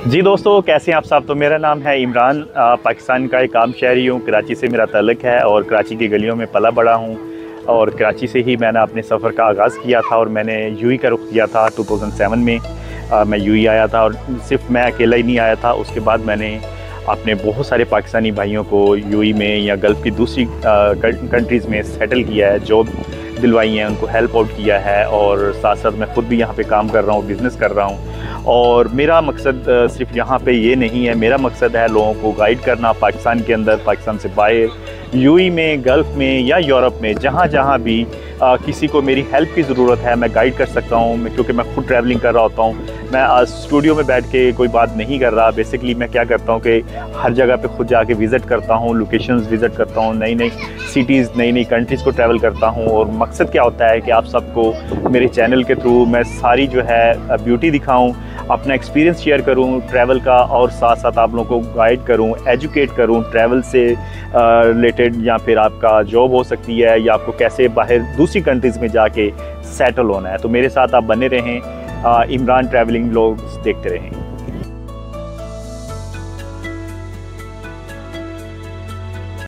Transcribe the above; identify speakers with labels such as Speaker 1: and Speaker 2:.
Speaker 1: जी दोस्तों कैसे हैं आप साहब तो मेरा नाम है इमरान। पाकिस्तान का एक आम शहरी हूँ। कराची से मेरा तलक है और कराची की गलियों में पला बड़ा हूँ। और कराची से ही मैंने अपने सफ़र का आगाज़ किया था और मैंने यूई का रुख किया था 2007 में। आ, मैं यूई आया था और सिर्फ़ मैं अकेला ही नहीं आया था। उसके बाद मैंने अपने बहुत सारे पाकिस्तानी भाइयों को यूई में या गल्फ़ की दूसरी कंट्रीज़ में सेटल किया है जॉब दिलवाई हैं उनको हेल्प आउट किया है और साथ साथ मैं ख़ुद भी यहाँ पे काम कर रहा हूँ बिज़नेस कर रहा हूँ। और मेरा मकसद सिर्फ़ यहाँ पे ये नहीं है। मेरा मकसद है लोगों को गाइड करना पाकिस्तान के अंदर पाकिस्तान से बाहर यूई में गल्फ़ में या यूरोप में जहाँ जहाँ भी आ, किसी को मेरी हेल्प की ज़रूरत है मैं गाइड कर सकता हूँ। क्योंकि मैं खुद ट्रैवलिंग कर रहा होता हूँ। मैं आज स्टूडियो में बैठ के कोई बात नहीं कर रहा। बेसिकली मैं क्या करता हूँ कि हर जगह पे खुद जाके विज़िट करता हूँ लोकेशंस विज़िट करता हूँ नई नई सिटीज़ नई नई कंट्रीज़ को ट्रैवल करता हूँ। और मकसद क्या होता है कि आप सबको मेरे चैनल के थ्रू मैं सारी जो है ब्यूटी दिखाऊँ, अपना एक्सपीरियंस शेयर करूँ ट्रैवल का और साथ साथ आप लोगों को गाइड करूँ एजुकेट करूँ ट्रैवल से रिलेटेड या फिर आपका जॉब हो सकती है या आपको कैसे बाहर दूसरी कंट्रीज़ में जाके सेटल होना है। तो मेरे साथ आप बने रहें। इमरान ट्रैवलिंग लोग देखते रहें